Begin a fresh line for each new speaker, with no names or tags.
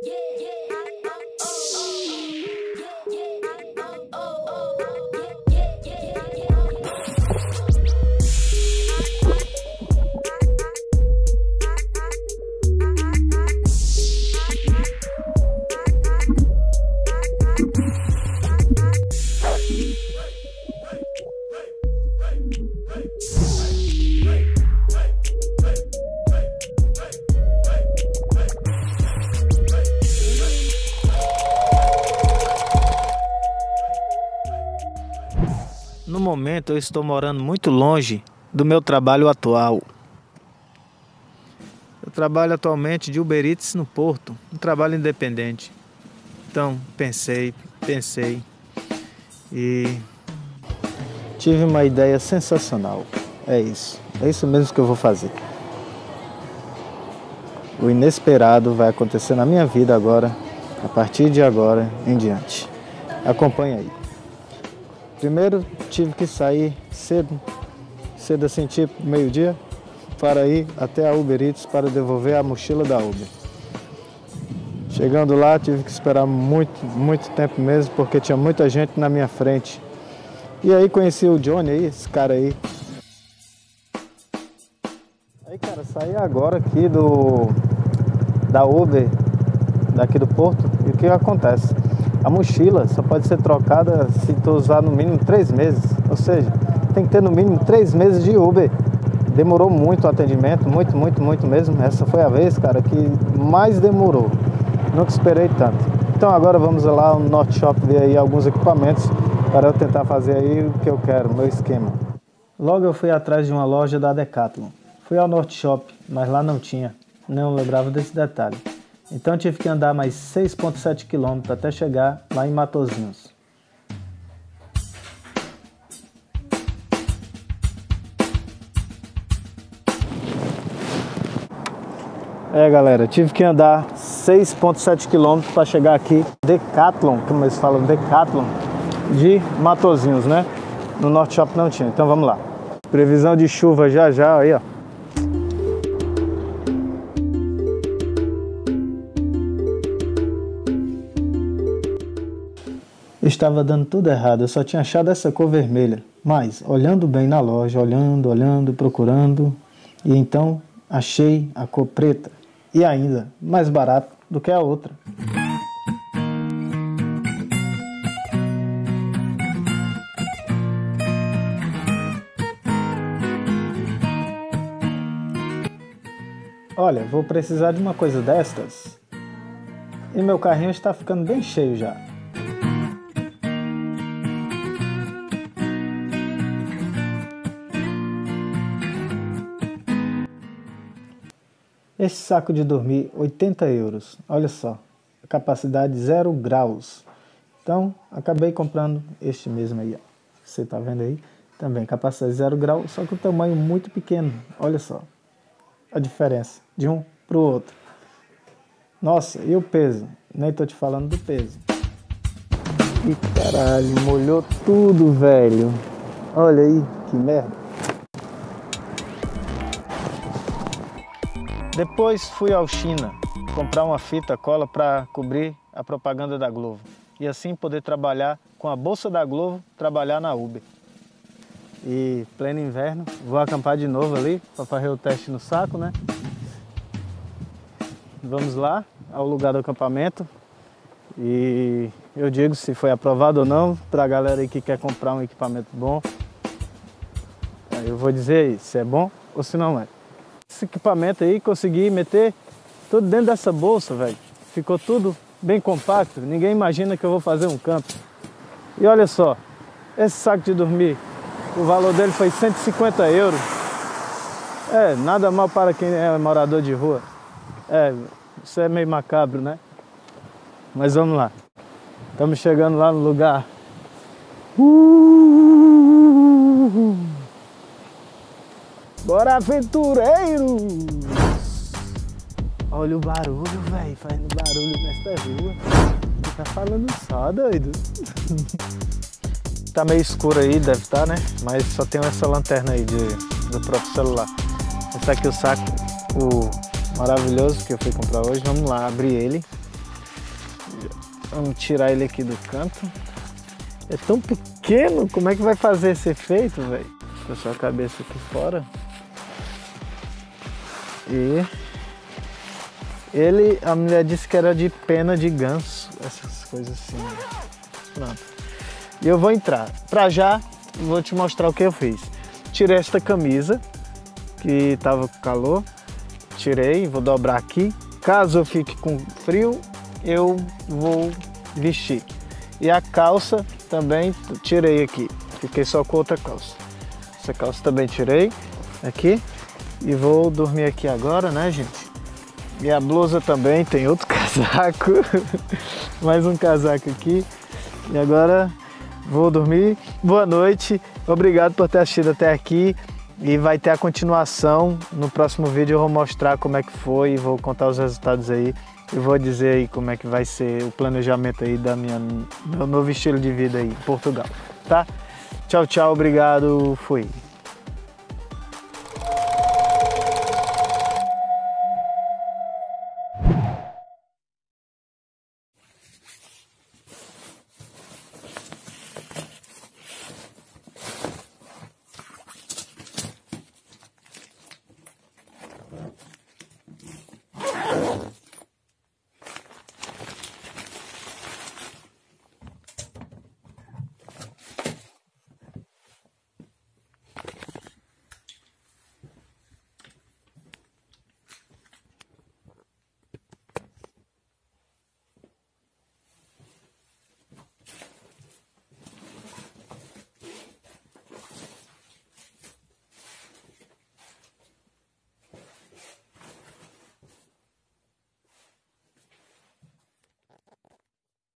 No momento eu estou morando muito longe do meu trabalho atual. Eu trabalho atualmente de Uber Eats no Porto, um trabalho independente. Então pensei, pensei e tive uma ideia sensacional. É isso, é isso mesmo que eu vou fazer. O inesperado vai acontecer na minha vida agora, a partir de agora em diante. Acompanhe aí. Primeiro tive que sair cedo, cedo assim, tipo meio-dia, para ir até a Uber Eats para devolver a mochila da Uber. Chegando lá, tive que esperar muito, muito tempo mesmo, porque tinha muita gente na minha frente. E aí conheci o Johnny aí, esse cara aí. Aí, cara, saí agora aqui do da Uber, daqui do Porto, e o que acontece? A mochila só pode ser trocada se tu usar no mínimo três meses. Ou seja, tem que ter no mínimo três meses de Uber. Demorou muito o atendimento, muito, muito, muito mesmo. Essa foi a vez, cara, que mais demorou. Nunca esperei tanto. Então agora vamos lá no North Shop ver aí alguns equipamentos para eu tentar fazer aí o que eu quero, meu esquema. Logo eu fui atrás de uma loja da Decathlon. Fui ao North Shop, mas lá não tinha. Não lembrava desse detalhe. Então tive que andar mais 6,7 km até chegar lá em Matozinhos. É galera, tive que andar 6,7 km para chegar aqui, Decathlon, como eles falam, Decathlon, de Matozinhos, né? No Norte Shop não tinha, então vamos lá. Previsão de chuva já já, aí ó. Estava dando tudo errado, eu só tinha achado essa cor vermelha. Mas, olhando bem na loja, olhando, olhando, procurando, e então achei a cor preta. E ainda mais barato do que a outra. Olha, vou precisar de uma coisa destas. E meu carrinho está ficando bem cheio já. Este saco de dormir, 80 euros. Olha só, capacidade 0 graus. Então, acabei comprando este mesmo aí. Ó. Você está vendo aí? Também capacidade 0 graus, só que o tamanho muito pequeno. Olha só a diferença de um para o outro. Nossa, e o peso? Nem tô te falando do peso. E caralho, molhou tudo, velho. Olha aí, que merda. Depois fui ao China comprar uma fita cola para cobrir a propaganda da Globo e assim poder trabalhar com a bolsa da Globo, trabalhar na Uber. E pleno inverno, vou acampar de novo ali para fazer o teste no saco, né? Vamos lá ao lugar do acampamento e eu digo se foi aprovado ou não para a galera aí que quer comprar um equipamento bom. Eu vou dizer aí se é bom ou se não é esse equipamento aí, consegui meter tudo dentro dessa bolsa, velho. Ficou tudo bem compacto. Ninguém imagina que eu vou fazer um campo. E olha só, esse saco de dormir, o valor dele foi 150 euros. É, nada mal para quem é morador de rua. É, isso é meio macabro, né? Mas vamos lá. Estamos chegando lá no lugar. Uh! Bora, aventureiros! Olha o barulho, velho, fazendo barulho nesta rua. Você tá falando só, doido? tá meio escuro aí, deve estar, tá, né? Mas só tem essa lanterna aí de, do próprio celular. Esse aqui é o saco, o maravilhoso que eu fui comprar hoje. Vamos lá, abrir ele. Vamos tirar ele aqui do canto. É tão pequeno, como é que vai fazer esse efeito, velho? Deixa a cabeça aqui fora. E ele, a mulher disse que era de pena de ganso, essas coisas assim. Pronto. E eu vou entrar. Pra já, vou te mostrar o que eu fiz. Tirei esta camisa, que tava com calor. Tirei, vou dobrar aqui. Caso eu fique com frio, eu vou vestir. E a calça também tirei aqui. Fiquei só com outra calça. Essa calça também tirei aqui. E vou dormir aqui agora, né, gente? E a blusa também, tem outro casaco. Mais um casaco aqui. E agora vou dormir. Boa noite. Obrigado por ter assistido até aqui. E vai ter a continuação. No próximo vídeo eu vou mostrar como é que foi e vou contar os resultados aí. E vou dizer aí como é que vai ser o planejamento aí da minha meu novo estilo de vida aí em Portugal, tá? Tchau, tchau, obrigado, fui.